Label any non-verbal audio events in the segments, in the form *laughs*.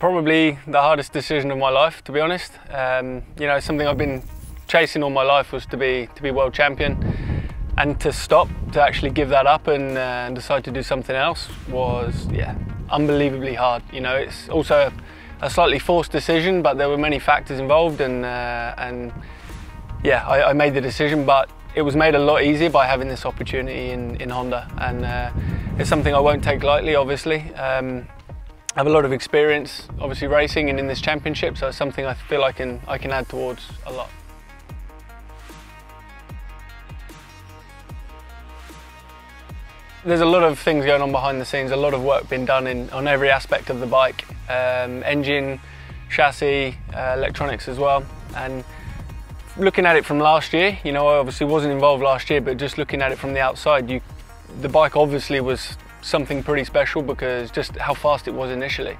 Probably the hardest decision of my life, to be honest. Um, you know, something I've been chasing all my life was to be to be world champion, and to stop, to actually give that up and, uh, decide to do something else was, yeah, unbelievably hard. You know, it's also a, a slightly forced decision, but there were many factors involved, and uh, and yeah, I, I, made the decision, but it was made a lot easier by having this opportunity in, in Honda, and uh, it's something I won't take lightly, obviously. Um, have a lot of experience, obviously racing and in this championship, so it's something I feel I can I can add towards a lot. There's a lot of things going on behind the scenes, a lot of work being done in, on every aspect of the bike, um, engine, chassis, uh, electronics as well. And looking at it from last year, you know, I obviously wasn't involved last year, but just looking at it from the outside, you, the bike obviously was something pretty special because just how fast it was initially.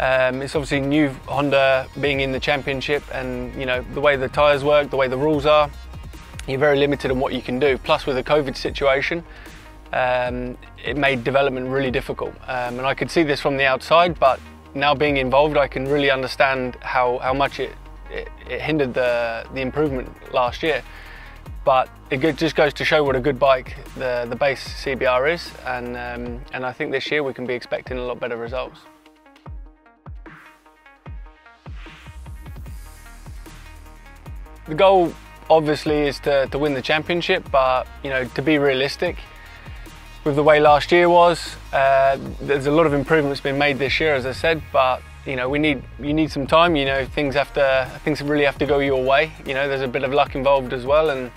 Um, it's obviously new Honda being in the championship and you know the way the tyres work, the way the rules are, you're very limited on what you can do. Plus with the COVID situation, um, it made development really difficult. Um, and I could see this from the outside, but now being involved, I can really understand how, how much it, it, it hindered the, the improvement last year but it just goes to show what a good bike the, the base CBR is and, um, and I think this year we can be expecting a lot better results. The goal obviously is to, to win the championship but you know to be realistic with the way last year was uh, there's a lot of improvements been made this year as I said but you know we need you need some time you know things have to things really have to go your way you know there's a bit of luck involved as well and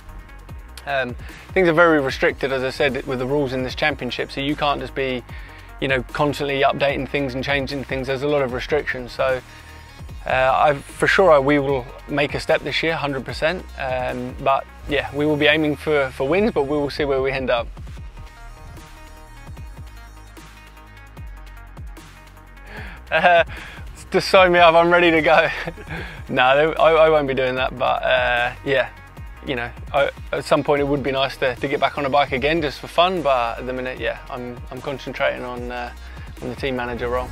um, things are very restricted, as I said, with the rules in this championship. So you can't just be, you know, constantly updating things and changing things. There's a lot of restrictions. So uh, I, for sure, we will make a step this year, 100%. Um, but yeah, we will be aiming for, for wins, but we will see where we end up. Uh, *laughs* just sign me up, I'm ready to go. *laughs* no, I, I, won't be doing that, but uh, yeah, you know, I, at some point it would be nice to, to get back on a bike again just for fun, but at the minute, yeah, I'm, I'm concentrating on, uh, on the team manager role.